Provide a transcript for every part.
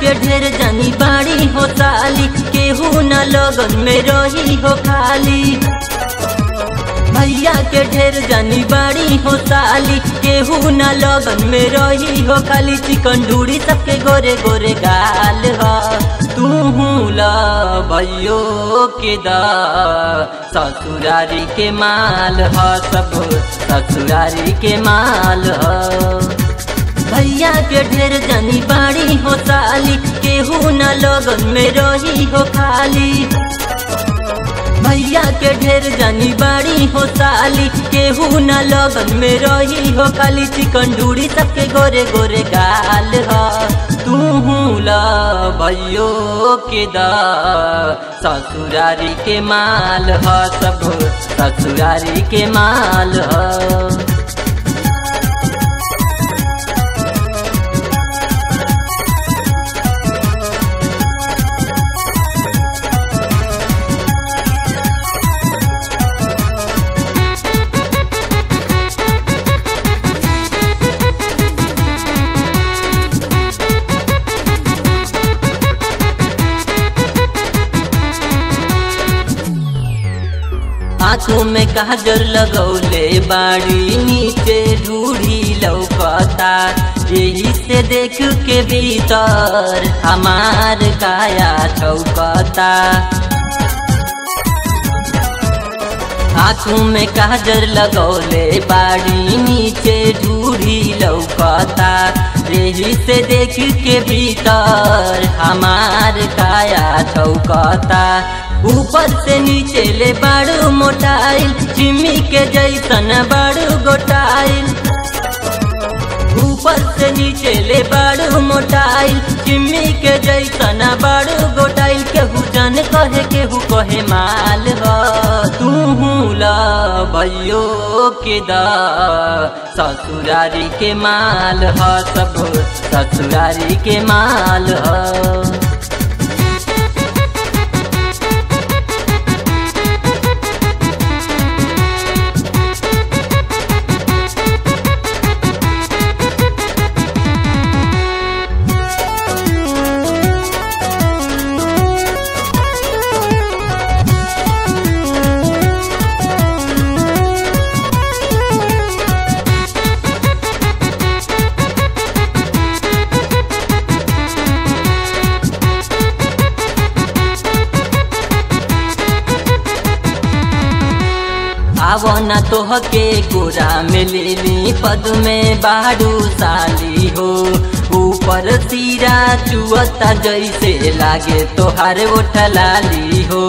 के ढेर जानी बाड़ी हो साली, केहू न लगन में रही हो खाली। भैया के ढेर जानी बाड़ी हो साली, केहू न लगन में रही हो खाली। चिकन ढूड़ी सबके गोरे गोरे गाल ह। तू भैयो के दा ससुरारी के माल ह सब, ससुरारी के माल ह। भैया के ढेर जानी बाड़ी हो साली, केहू न लगन में रही हो खाली। भैया के ढेर जानी बाड़ी हो साली, केहू न लगन में रही हो खाली। चिकन ढूड़ी सबके गोरे गोरे गाल ह। तू भैयो के दा ससुरारी के माल ह सब, ससुरारी के माल ह। आँखों में काजर लगौले, बाड़ी नीचे ढूढ़ी लौकता यही से देख के भीतर हमार काया ठौकता आँखों में काजर लगौले, बाड़ी नीचे ढूढ़ी लौकता यही से देख के भीतर हमार काया ठौकता ऊपर से नीचे ले बाड़ू मोटाइल चिम्मी के जैसन बाड़ू गोटाइल ऊपर से नीचे ले बाड़ू मोटाइल चिम्मी के जैसन बाड़ू गोटाइल केहू जन कहे, केहू कहे, माल भैयो के ससुरारी के माल ह सब, ससुरारी के माल ह। न तोह के गोरा में लेली पद में बाड़ू साली हो। ऊपर सीरा चुअता जैसे लागे तोहार ओठलाली हो।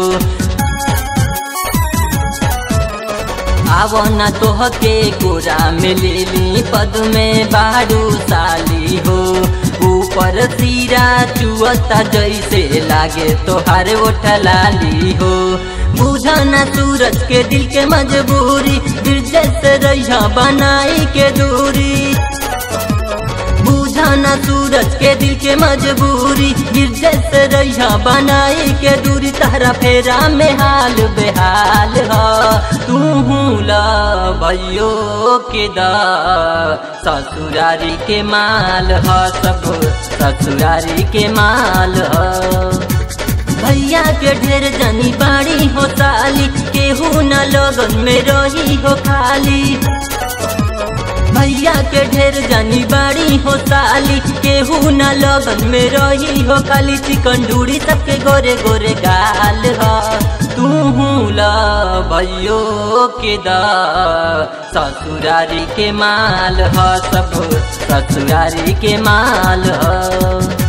आवो न तोह के गोरा में लेली पद में बाड़ू साली हो। ऊपर सीरा चुअता जैसे लागे तोहार ओठलाली हो। बुझाना सूरज के दिल के मजबूरी दिल जैसे रैया बनाई के दूरी। बुझाना सूरज के दिल के मजबूरी दिल जैसे रैया बनाई के दूरी। तहरा फेरा में हाल बेहाल ह, तू ला भैयो के दा ससुरारी के माल ह सब, ससुरारी के माल ह। भैया के ढेर जानी बाड़ी हो साली, केहू न लगन में रही हो खाली। भैया के ढेर जानी बाड़ी हो साली, केहू न लगन में रही हो खाली। चिकन ढूड़ी सबके गोरे गोरे गाल ह। तू भैयो के दा ससुरारी के माल ह सब, ससुरारी के माल ह।